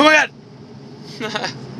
Oh my god!